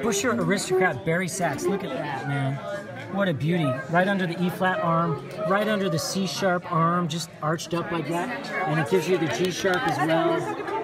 Buescher Aristocrat Bari Sax. Look at that, man. What a beauty. Right under the E flat arm, right under the C sharp arm, just arched up like that. And it gives you the G sharp as well.